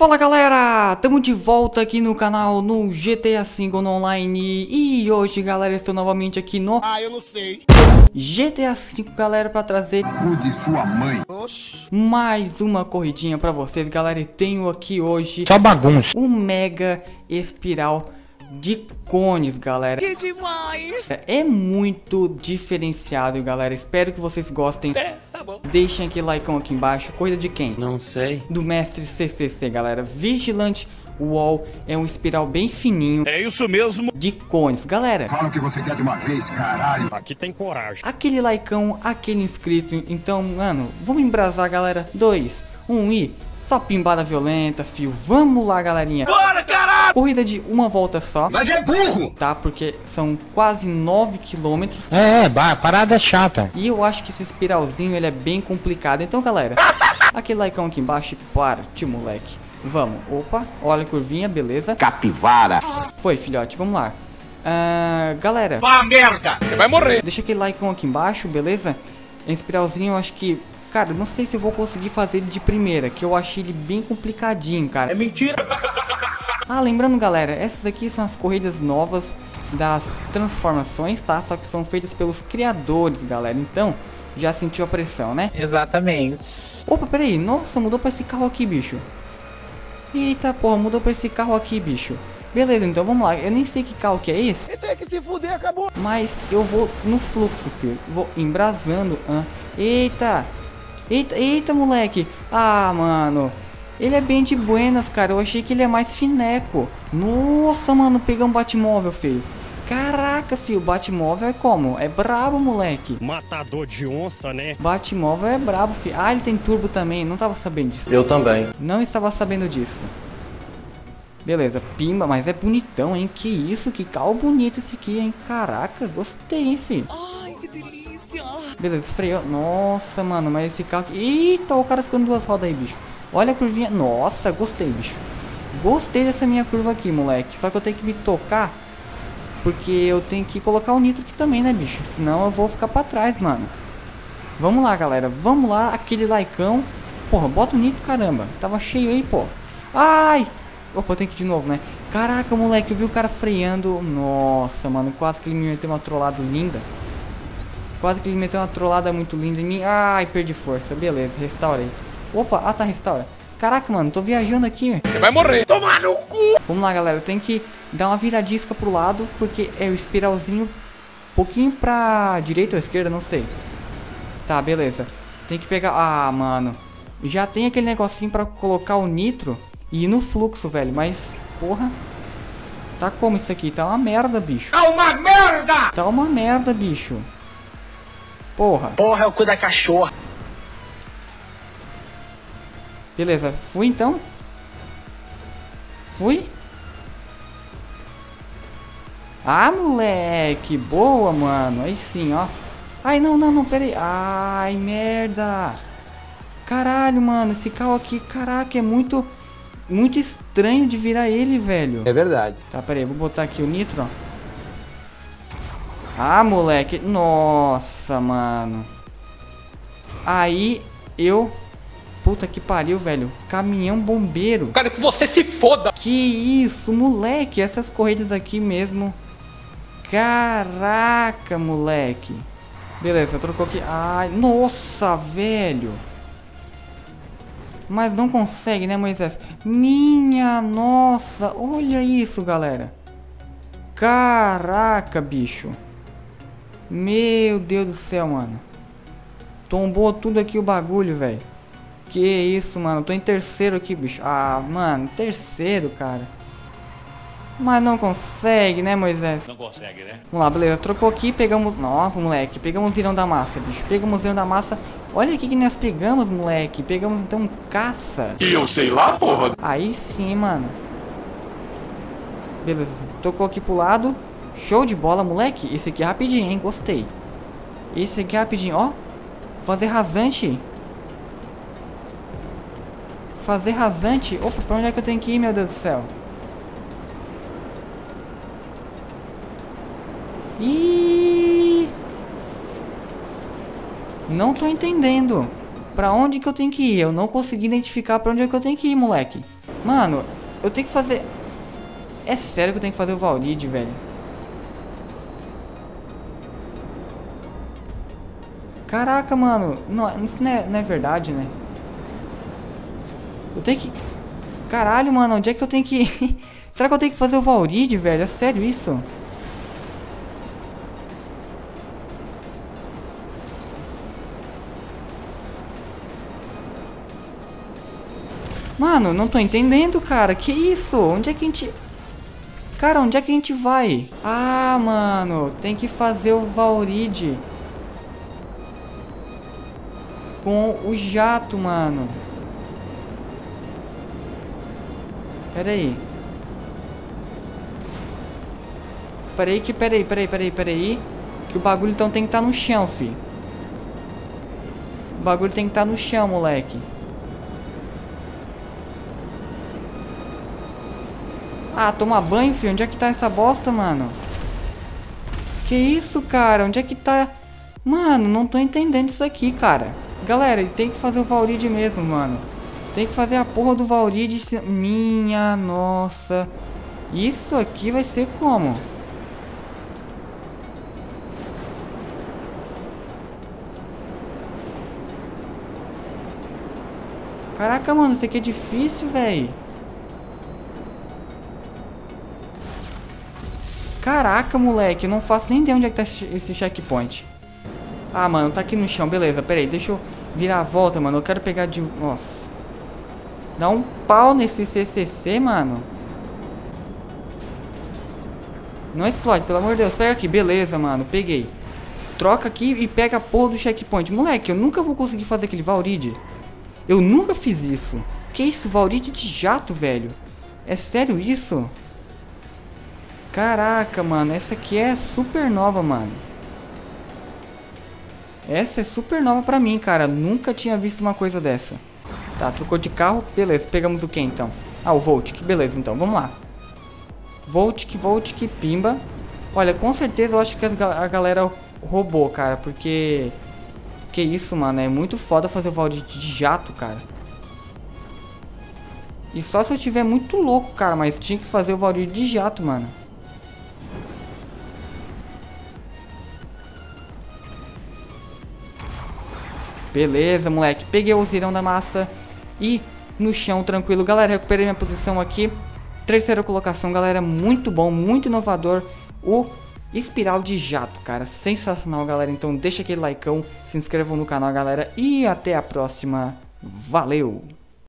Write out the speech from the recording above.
Fala galera, tamo de volta aqui no canal no GTA V no Online E hoje galera, estou novamente aqui no Ah, eu não sei. GTA V galera pra trazer Cuide sua mãe. Oxi. mais uma corridinha pra vocês galera E tenho aqui hoje Só bagunça. um mega espiral de cones galera Que demais. É muito diferenciado galera, espero que vocês gostem É, bom. Deixem aquele like aqui embaixo, corrida de quem? Não sei. do mestre CCC, galera. Vigilante Wall é um espiral bem fininho É isso mesmo. de cones. Galera, Fala o que você quer de uma vez, caralho. Aqui tem coragem. aquele likeão, aquele inscrito. Então, mano, vamos embrasar, galera. 2, 1 um, e só pimbada violenta, fio. Vamos lá, galerinha. Caralho. Corrida de uma volta só, Mas é burro! tá? Porque são quase 9 quilômetros. É, é, parada chata. E eu acho que esse espiralzinho ele é bem complicado. Então, galera, aquele likeão aqui embaixo e parte, moleque. Vamos. Opa, olha a curvinha, beleza. Capivara. Foi, filhote, vamos lá. Ah, galera, Vá merda. Você vai morrer. deixa aquele like aqui embaixo, beleza? Esse espiralzinho eu acho que... Cara, não sei se eu vou conseguir fazer ele de primeira, que eu achei ele bem complicadinho, cara. É mentira. Ah, lembrando, galera, essas aqui são as corridas novas das transformações, tá? Só que são feitas pelos criadores, galera. Então, já sentiu a pressão, né? Exatamente. Opa, peraí. Nossa, mudou pra esse carro aqui, bicho. Eita, porra, mudou pra esse carro aqui, bicho. Beleza, então vamos lá. Eu nem sei que carro que é esse. Você tem que se fuder, acabou. Mas eu vou no fluxo, filho. Vou embrasando. ah. Eita. Eita, eita, moleque. Ah, mano. Ele é bem de buenas, cara. Eu achei que ele é mais fineco. Nossa, mano. Pegar um Batmóvel, filho. Caraca, filho. Batmóvel é como? É brabo, moleque. Matador de onça, né? Batmóvel é brabo, filho. Ah, ele tem turbo também. Não tava sabendo disso. Eu também. Não estava sabendo disso. Beleza, pimba, mas é bonitão, hein? Que isso, que carro bonito esse aqui, hein? Caraca, gostei, hein, filho. Ai, que delícia. Beleza, freou. Nossa, mano, mas esse carro... Eita, o cara ficando duas rodas aí, bicho. Olha a curvinha. Nossa, gostei, bicho. Gostei dessa minha curva aqui, moleque. Só que eu tenho que me tocar. Porque eu tenho que colocar o nitro aqui também, né, bicho? Senão eu vou ficar pra trás, mano. Vamos lá, galera. Vamos lá, aquele laicão. Porra, bota o nitro, caramba. Tava cheio aí, pô. Ai! Opa, eu tenho que ir de novo, né? Caraca, moleque, eu vi o cara freando. Nossa, mano, quase que ele me meteu uma trollada linda. Quase que ele meteu uma trollada muito linda em mim. Ai, perdi força. Beleza, restaurei. Opa, ah tá, restaura. Caraca, mano, tô viajando aqui. Você vai morrer. Tomar no cu. Vamos lá, galera. Eu tenho que dar uma viradisca pro lado, porque é o espiralzinho um pouquinho pra direita ou esquerda, não sei. Tá, beleza. Tem que pegar... Ah, mano. Já tem aquele negocinho pra colocar o nitro e ir no fluxo, velho. Mas, porra... Tá como isso aqui? Tá uma merda, bicho. É uma merda. Tá uma merda, bicho. Porra. Porra, é o cu da cachorra. Beleza, fui então? Fui? Ah, moleque, boa, mano. Aí sim, ó. Ai, não, não, não, pera aí. Ai, merda. Caralho, mano, esse carro aqui, caraca, é muito, muito estranho de virar ele, velho. É verdade. Tá, pera aí, vou botar aqui o nitro, ó. Ah, moleque. Nossa, mano. Aí, eu... Puta que pariu, velho. Caminhão bombeiro. Cara, que você se foda. Que isso, moleque. Essas corridas aqui mesmo. Caraca, moleque. Beleza, trocou aqui. Ai, nossa, velho. Mas não consegue, né, Moisés? Minha nossa. Olha isso, galera. Caraca, bicho. Meu Deus do céu, mano. Tombou tudo aqui o bagulho, velho. Que isso, mano. Tô em terceiro aqui, bicho. Ah, mano. Terceiro, cara. Mas não consegue, né, Moisés? Não consegue, né? Vamos lá, beleza. Trocou aqui, pegamos... Nossa, moleque. Pegamos o irão da massa, bicho. Pegamos o irão da massa. Olha aqui que nós pegamos, moleque. Pegamos, então, um caça. E eu sei lá, porra. Aí sim, mano. Beleza. Tocou aqui pro lado. Show de bola, moleque. Esse aqui é rapidinho, hein? Gostei. Esse aqui é rapidinho. Ó. Fazer rasante. Fazer rasante. Opa, pra onde é que eu tenho que ir, meu Deus do céu? Ih! Não tô entendendo. Pra onde que eu tenho que ir? Eu não consegui identificar pra onde é que eu tenho que ir, moleque. Mano, eu tenho que fazer... É sério que eu tenho que fazer o Valrid, velho. Caraca, mano. Não, isso não é, não é verdade, né? Eu tenho que... Caralho, mano. Onde é que eu tenho que... Será que eu tenho que fazer o Valrid, velho? É sério isso? Mano, não tô entendendo, cara. Que isso? Onde é que a gente... Cara, onde é que a gente vai? Ah, mano. Tem que fazer o Valrid. Com o jato, mano. Pera aí. Pera aí que... Pera aí, pera aí, pera aí, pera aí. Que o bagulho então tem que estar tá no chão, fi. O bagulho tem que estar tá no chão, moleque. Ah, tomar banho, filho. Onde é que tá essa bosta, mano? Que isso, cara? Onde é que tá... Mano, não tô entendendo isso aqui, cara. Galera, tem que fazer o Valrid mesmo, mano. Tem que fazer a porra do Valrid. Minha nossa. Isso aqui vai ser como? Caraca, mano, isso aqui é difícil, velho. Caraca, moleque, eu não faço nem ideia onde é que tá esse checkpoint. Ah, mano, tá aqui no chão, beleza, pera aí, deixa eu virar a volta, mano, eu quero pegar de... Nossa. Dá um pau nesse CCC, mano. Não explode, pelo amor de Deus, pega aqui, beleza, mano, peguei. Troca aqui e pega a porra do checkpoint. Moleque, eu nunca vou conseguir fazer aquele Valrid. Eu nunca fiz isso. Que isso, Valrid de jato, velho? É sério isso? Caraca, mano, essa aqui é super nova, mano. Essa é super nova pra mim, cara. Nunca tinha visto uma coisa dessa. Tá, trocou de carro. Beleza, pegamos o que então? Ah, o Voltic. Beleza, então, vamos lá. Voltic, Voltic, Pimba. Olha, com certeza eu acho que a galera roubou, cara. Porque... Que isso, mano. É muito foda fazer o Valdir de jato, cara. E só se eu tiver muito louco, cara. Mas tinha que fazer o Valdir de jato, mano. Beleza, moleque. Peguei o zirão da massa e no chão, tranquilo. Galera, recuperei minha posição aqui. Terceira colocação, galera. Muito bom, muito inovador. O espiral de jato, cara. Sensacional, galera. Então deixa aquele likeão, se inscrevam no canal, galera. E até a próxima. Valeu!